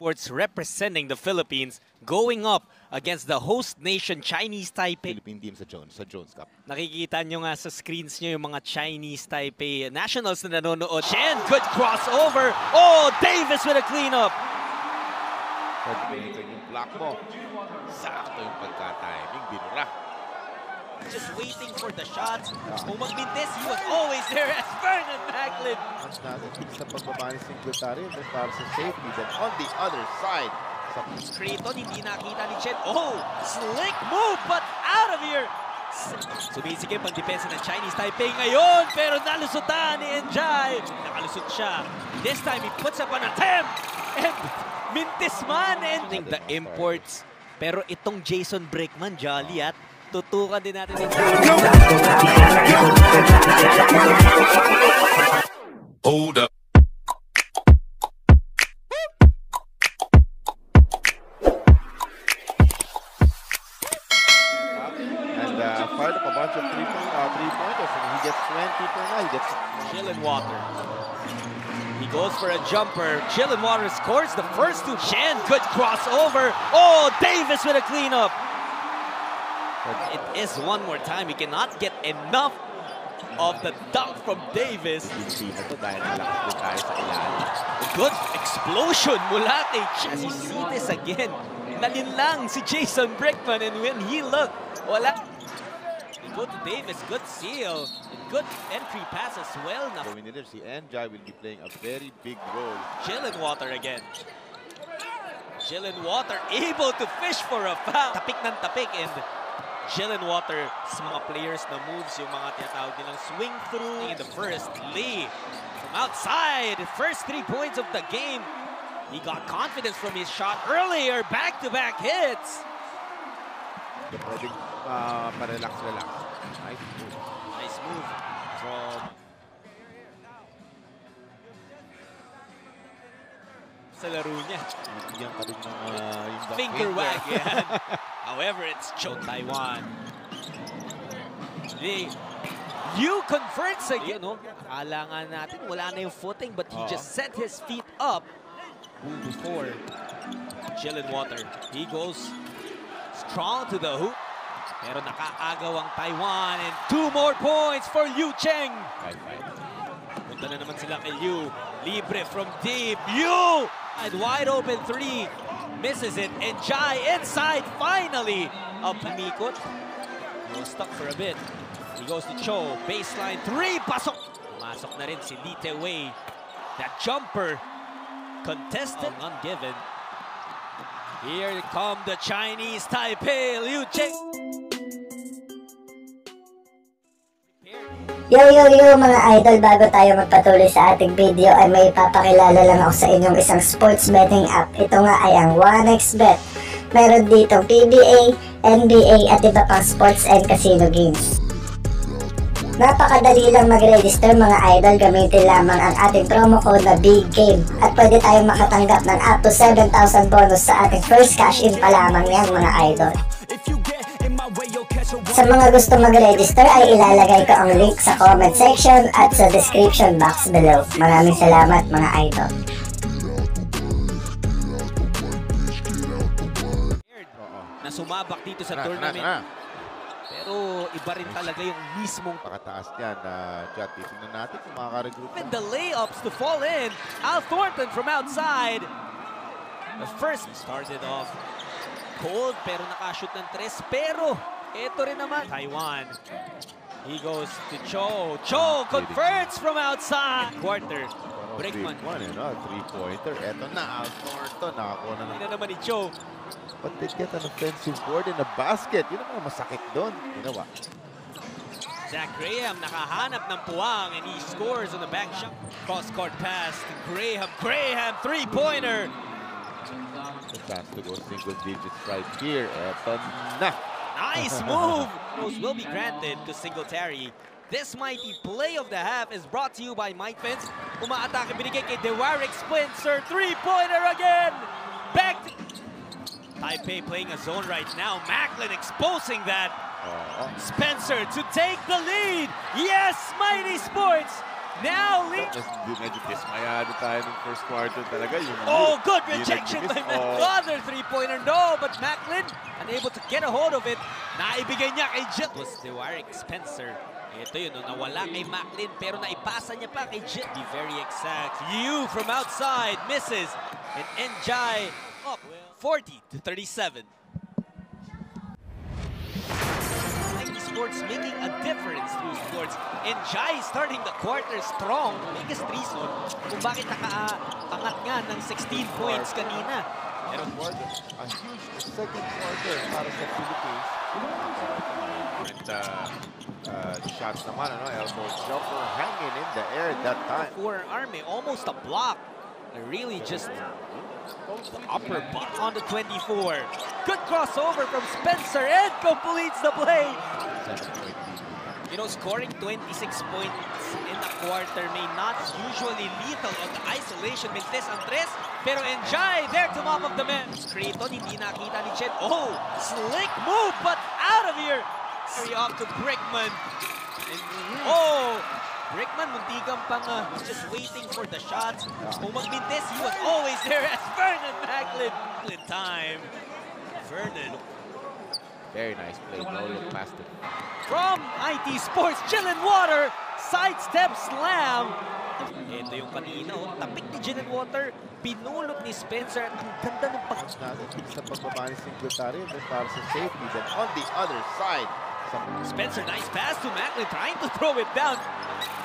Sports representing the Philippines going up against the host nation Chinese Taipei. Philippine team sa Jones, sa Jones Cup. Nakikita nyo nga sa screens nyo yung mga Chinese Taipei nationals na nanonood. Chen, good crossover. Oh, Davis with a cleanup. Pag yung block mo, sakto yung pagka-timing, binura. Just waiting for the shots. Kung magbintis, he was always there as Vernon Macklin. Mas natin sa pagbaba ni Singletary then para sa safety. Then on the other side, sa Creighton, hindi nakita ni Chen. Oh, slick move, but out of here. Sumisikip ang depensa ng Chinese Taipei ngayon, pero nalusutan ni Enjai. Nakalusot siya. This time, he puts up an attempt. And mintis man. And the imports. Pero itong Jason Brickman, jolly at tutukan din natin ito. Hold up. and uh, fired up a bunch of three, point, uh, three pointers and he gets 20 per night. He gets Chillenwater. He goes for a jumper. Chillenwater scores the first two. Chen, good crossover. Oh, Davis with a cleanup. But it is one more time. He cannot get enough of the dunk from Davis. DC na to dahil malakas din tayo sa ilalim. Good explosion mula kay Chen. As you see this again, nalinlang si Jason Brickman and when he looked, wala. Go to Davis, good seal. Good entry pass as well. Na Gawin nila, si Ndiaye will be playing a very big role. Chillenwater again. Chillenwater able to fish for a foul. Tapik ng tapik and Chillenwater sa mga players na moves, yung mga tinatawag nilang swing through in the first. Lee from outside, first three points of the game. He got confidence from his shot earlier, back-to-back hits. Pwedeng uh, pa-relax-relax. Nice move. Nice move from sa laro niya. Bigyan ka din ng uh, yung back finger wag yan. However, it's Cho Taiwan. Lee, you converts again. No? Akala nga natin wala na yung footing but he Oo. just set his feet up before. Chillenwater. He goes strong to the hoop. Pero nakaagaw ang Taiwan and two more points for Liu Cheng. Five, five. Punta na naman sila kay Liu. Libre from deep. Liu! And wide open three. Misses it. And Jai inside finally. Up umikot. He was stuck for a bit. He goes to Cho. Baseline three. Pasok. Pumasok na rin si Lee Wei. That jumper. Contested. Oh. Ungiven. Here come the Chinese Taipei. Liu Cheng. Yo, yo, yo mga idol, bago tayo magpatuloy sa ating video ay may papakilala lang ako sa inyong isang sports betting app. Ito nga ay ang 1xBet. Meron dito PBA, NBA at iba pang sports and casino games. Napakadali lang mag-register mga idol, gamitin lamang ang ating promo code na Big Game at pwede tayong makatanggap ng up to 7,000 bonus sa ating first cash in pa lamang yan mga idol. Sa mga gusto mag-register ay ilalagay ko ang link sa comment section at sa description box below. Maraming salamat mga idol. na sumabak dito sa tournament. Pero iba rin talaga yung mismong Pakataas yan, uh, Jat. Tingnan natin kung makaka-regroup. and the layups to fall in. Al Thornton from outside. The first started off cold pero nakashoot ng tres. Pero ito rin naman. Taiwan. He goes to Cho. Cho converts from outside. Quarter. Brickman. one, you know, eh, three-pointer. Eto na, Al Thornton. Nakakuha na ng... Hindi na naman ni Cho. But they get an offensive board in the basket. Yun ang mga masakit doon. Ginawa. Zach Graham nakahanap ng puwang and he scores on the back shot. Cross-court pass to Graham. Graham, three-pointer. The chance to go single digits right here. Eto na. Nice move. Those will be granted to Singletary. This mighty play of the half is brought to you by Mike Pence. Umaatake binigay kay Dewarick Spencer. Three-pointer again. Back to... Taipei playing a zone right now. Macklin exposing that. Spencer to take the lead. Yes, Mighty Sports Now, Lee. Medyo, medyo dismayado tayo ng first quarter talaga. Yung Oh, lead. good rejection by nag-miss. Oh. McFarland. Three-pointer, no. But Macklin, unable to get a hold of it. Naibigay niya kay Jill. Was Dewarick Spencer. Ito yun, no, nawala kay Macklin pero naipasa niya pa kay Jill. Be very exact. Yu from outside, misses. And Ndiaye up 40 to 37. Sports making a difference through sports. And Jai starting the quarter strong. Biggest reason kung bakit nakaangat nga ng 16 points kanina. Pero quarter. A huge second quarter para sa Philippines. And uh, uh, shots naman, ano, elbow jumper hanging in the air that time. for Army, almost a block. Really just upper butt on the 24. Good crossover from Spencer and completes the play. You know, scoring 26 points in a quarter may not usually lethal on the isolation Mintes Andres. Pero Ndiaye there to mop up the men. Creighton, hindi nakita ni Chen. Oh, slick move, but out of here. Carry off to Brickman. And, oh, Brickman, muntikan pang uh, just waiting for the shots. Kung magmintes, he was always there as Vernon. Macklin time. Vernon Very nice play. No look past it. from IT Sports, Jillen Water, sidestep slam. Ito yung kanina, oh, tapik ni Jillen Water, pinulot ni Spencer at ang ganda ng pag... Sa pagbaba ni then para sa safety. Then on the other side, Spencer, nice pass to Macklin, trying to throw it down.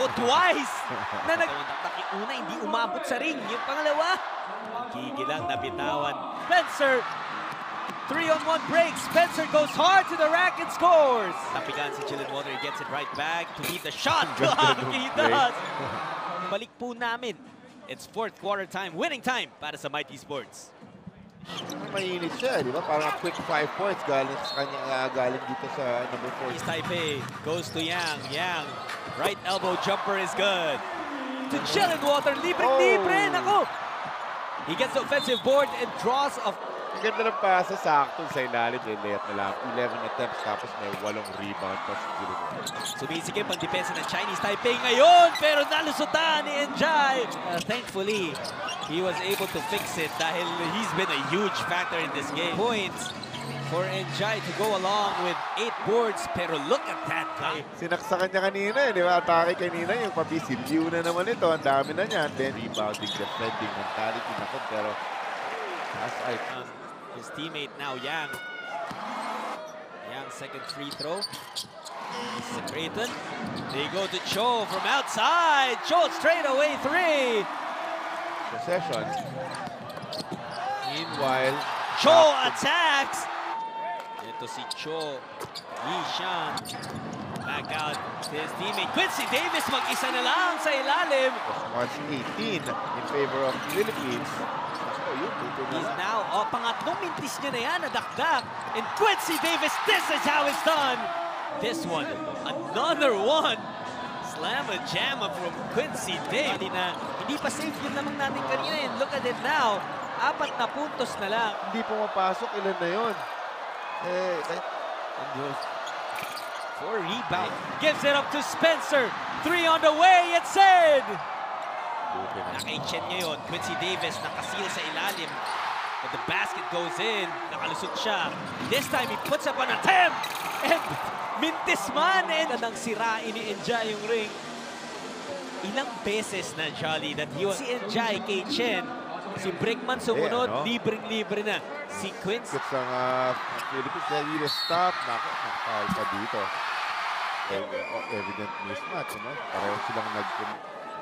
O twice na nag... Una, hindi umabot sa ring. Yung pangalawa, gigilang nabitawan. Spencer, three-on-one break. Spencer goes hard to the rack and scores. Tapigan si Jillen Water, he gets it right back to beat the shot clock. He does. Balik po namin. It's fourth quarter time, winning time para sa Mighty Sports. mainit siya, di ba? Parang quick five points galing sa kanya, uh, galing dito sa number four. East Taipei goes to Yang. Yang, right elbow jumper is good. To Jillen Water, libre-libre. Oh. Nako! He gets the offensive board and draws a Ang ganda ng pasa, sakto sa ilalim. Then layup na lang. 11 attempts tapos may walong rebound pa si Gilbert. Sumisikip ang depensa ng Chinese Taipei ngayon, pero nalusutan ni Njai. Uh, thankfully, he was able to fix it dahil he's been a huge factor in this game. Points for Njai to go along with eight boards, pero look at that guy. Sinaksakan niya kanina, eh, di ba? Atake kanina, yung pabisilview na naman ito. Ang dami na niya. Then rebounding, defending mentality na pero as I Um, his teammate now, Yang. Yang second free throw. Creighton. They go to Cho from outside. Cho straight away three. possession. Meanwhile, Cho attacks. Ito si Cho. Yishan. Back out to his teammate. Quincy Davis mag-isa na lang sa ilalim. was 18 in favor of Philippines. Na He's now, oh, pangatlong mintis niya na yan, nadakdak. And Quincy Davis, this is how it's done. This one, another one. Slam a jamma from Quincy Davis. Hindi, na, hindi pa safe yun lamang natin kanina. And look at it now. Apat na puntos na lang. Hindi pumapasok, ilan na yun? Eh, eh, For rebound. Gives it up to Spencer. Three on the way. It's in. Buti na. Naka-chen niya yun. Quincy Davis nakasil sa ilalim. But the basket goes in. Nakalusot siya. This time, he puts up an attempt. And mintis man. And nang sirain ni Enjay yung ring. Ilang beses na, Jolly, that he was... Si Enjay kay Chen. Si Brickman sumunod. Eh, ano? Libreng-libre na. Si Quincy. Gets ang uh, Philippines na really stop. Nako, nakakal pa dito. Eh, oh, evident mismatch, no? Pareho silang nag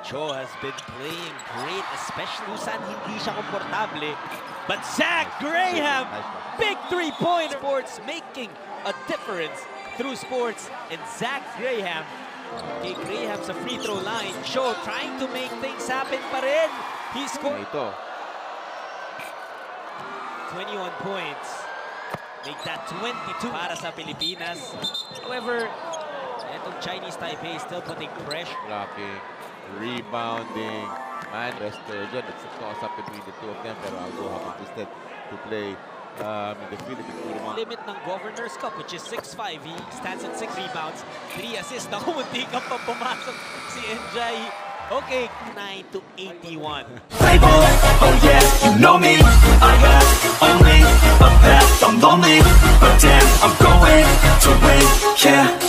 Cho has been playing great, especially saan hindi siya komportable. But Zach Graham, big three-point sports, making a difference through sports. And Zach Graham, kay Graham sa free throw line. Cho trying to make things happen pa rin. He scored Ito, 21 points. Make that 22 para sa Pilipinas. However, itong Chinese Taipei still putting pressure. blocking, rebounding, man, Wester dyan. It's a toss-up between the two of them. Pero Aldo happens instead to play um, in the Philippines. Puro limit ng Governor's Cup, which is 6'5". He stands at 6 rebounds, 3 assists. Naku, munti ka pa pumasok si Ndiaye Okay, 9 to 81. Label, oh yeah, you know me. I have only a path. I'm lonely, but damn, I'm going to win. Yeah.